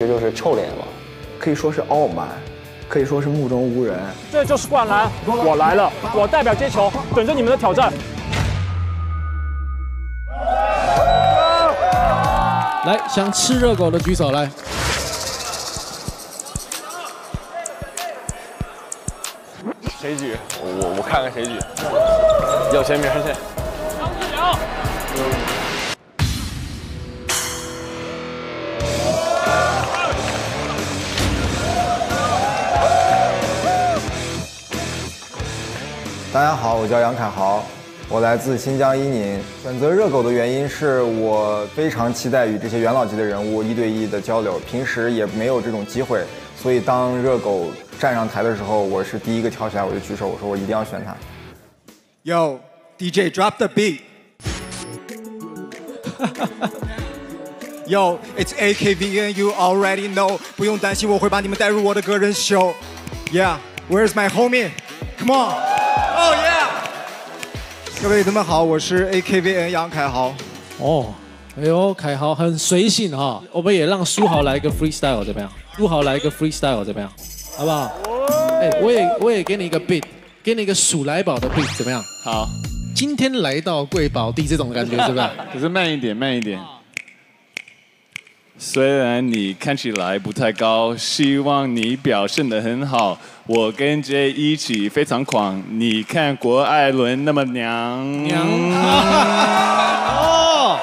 这就是臭脸嘛，可以说是傲慢，可以说是目中无人。这就是灌篮，我来了，我代表接球，等着你们的挑战。来，想吃热狗的举手来。谁举？我我看看谁举。要签名先。大家好，我叫杨凯豪，我来自新疆伊宁。选择热狗的原因是我非常期待与这些元老级的人物一对一的交流，平时也没有这种机会，所以当热狗站上台的时候，我是第一个跳起来，我就举手，我说我一定要选他。Yo, DJ, drop the beat. Yo, it's akbn you already know. 不用担心，我会把你们带入我的个人秀。Yeah, where's my homie? Come on. Oh yeah. 各位同们好，我是 AKVN 杨凯豪。哦，哎呦，凯豪很随性哈，我们也让书豪来一个 freestyle 怎么样？书豪来一个 freestyle 怎么样？好不好？哎，我也我也给你一个 beat，给你一个鼠来宝的 beat 怎么样？好，今天来到贵宝地这种感觉是不是？可是慢一点，慢一点。虽然你看起来不太高，希望你表现得很好。我跟 J 一起非常狂，你看郭艾伦那么娘娘。哦，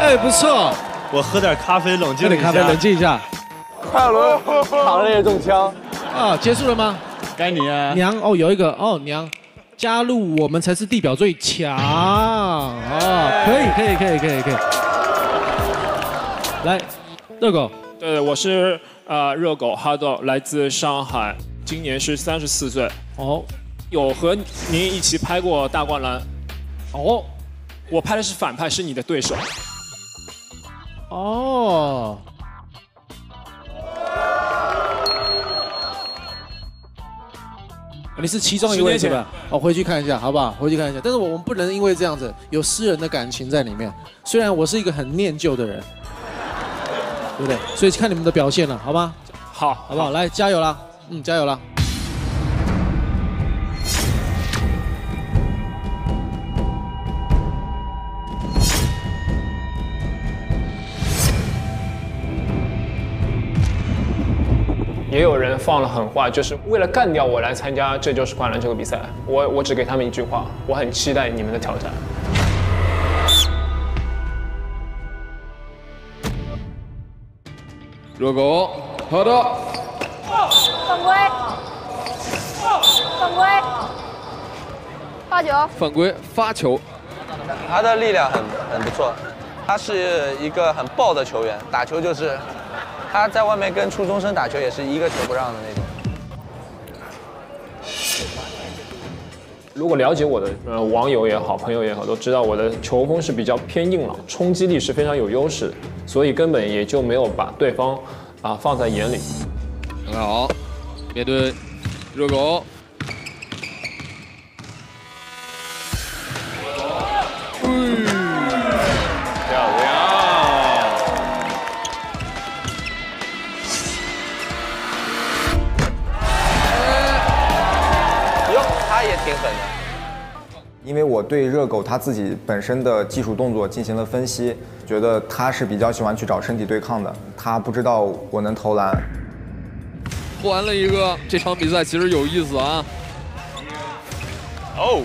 哎，不错。我喝点咖啡冷静喝点咖啡冷静一下。郭艾伦扛着也中枪。啊，结束了吗？该你啊。娘哦，有一个哦娘，加入我们才是地表最强啊！可以可以可以可以可以。来，热狗。对，我是呃热狗哈豆，来自上海，今年是三十四岁。哦，有和您一起拍过大灌篮。哦，我拍的是反派，是你的对手。哦。你是其中一位是吧？我回去看一下，好不好？回去看一下。但是我们不能因为这样子有私人的感情在里面。虽然我是一个很念旧的人，对不对？所以看你们的表现了，好吗？好，好不好？来，加油啦！嗯，加油啦！也有人放了狠话，就是为了干掉我来参加《这就是灌篮》这个比赛。我我只给他们一句话，我很期待你们的挑战。热狗，好的。犯规！犯规！发球！犯规，发球。他的力量很很不错，他是一个很爆的球员，打球就是。他在外面跟初中生打球也是一个球不让的那种。如果了解我的呃网友也好，朋友也好，都知道我的球风是比较偏硬朗，冲击力是非常有优势，所以根本也就没有把对方啊放在眼里。很好，面对热狗。也挺狠的，因为我对热狗他自己本身的技术动作进行了分析，觉得他是比较喜欢去找身体对抗的，他不知道我能投篮。换了一个，这场比赛其实有意思啊。哦，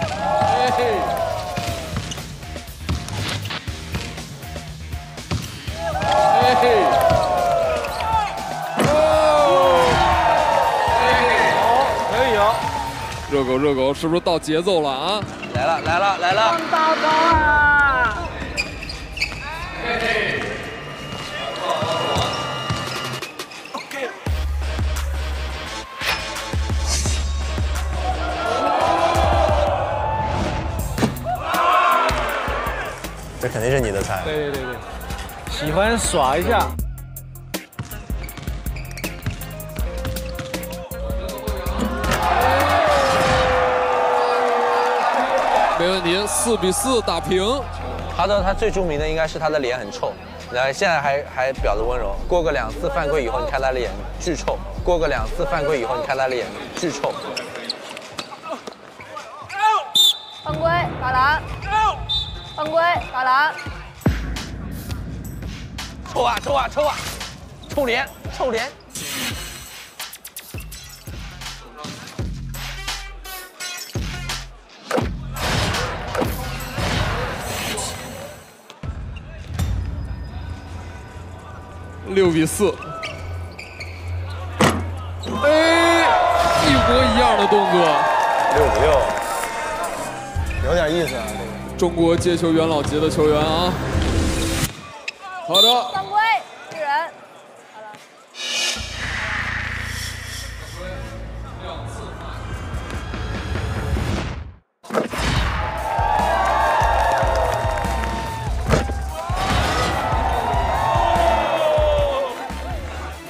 嘿嘿，嘿热狗，热狗，是不是到节奏了啊？来了，来了，来了！宝宝啊！嘿嘿。这肯定是你的菜。对对对对，喜欢耍一下。没问题，四比四打平。哈登他最著名的应该是他的脸很臭，然后现在还还表着温柔，过个两次犯规以后，你看他的脸巨臭；过个两次犯规以后，你看他的脸巨臭。犯规，打篮。犯规，打篮。臭啊臭啊臭啊！臭脸臭脸。六比四。哎，一模一样的动作。六比六，有点意思啊。这个中国接球元老级的球员啊。好的。犯规，一人。好了。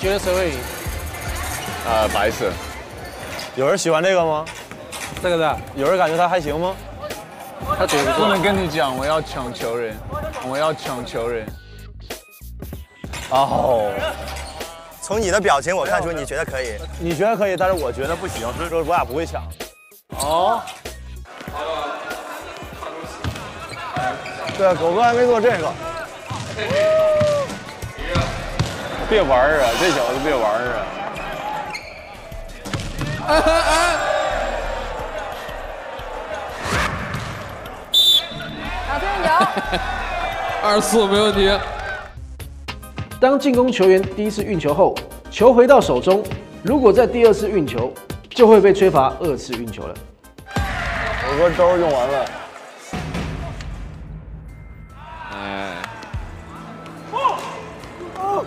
觉得谁会赢？呃，白色。有人喜欢这个吗？这个的，有人感觉他还行吗？他觉得不能跟你讲，我要抢球人，我要抢球人。哦，从你的表情我看出你觉得可以，你觉得可以，但是我觉得不行，所以说我俩不会抢。哦。对啊，狗哥还没做这个。别玩儿啊，这小子别玩儿啊！两次运球。二四没问题。当进攻球员第一次运球后，球回到手中，如果在第二次运球，就会被吹罚二次运球了。我说招用完了。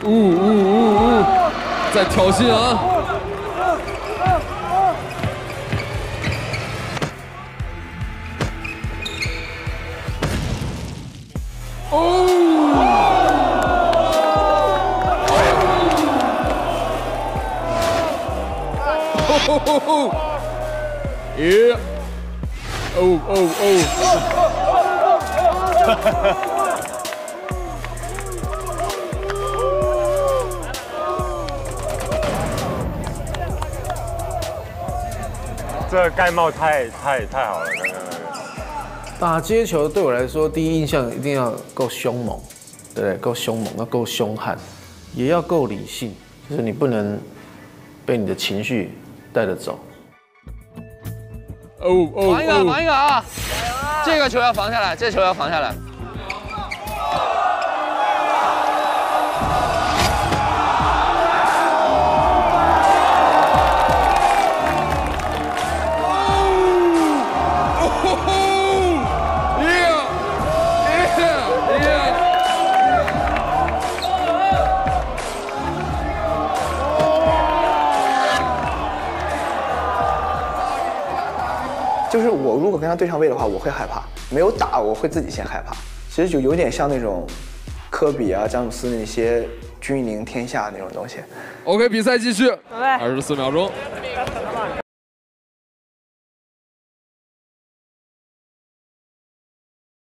呜呜呜呜，在挑衅啊！哦！耶！哦哦哦！这盖帽太太太好了，刚刚那个。打街球对我来说，第一印象一定要够凶猛，对不对？够凶猛，要够凶悍，也要够理性，就是你不能被你的情绪带着走。哦哦防一个，防一个啊！这个球要防下来，这球要防下来。我如果跟他对上位的话，我会害怕；没有打，我会自己先害怕。其实就有点像那种科比啊、詹姆斯那些君临天下那种东西。OK，比赛继续，准备二十四秒钟。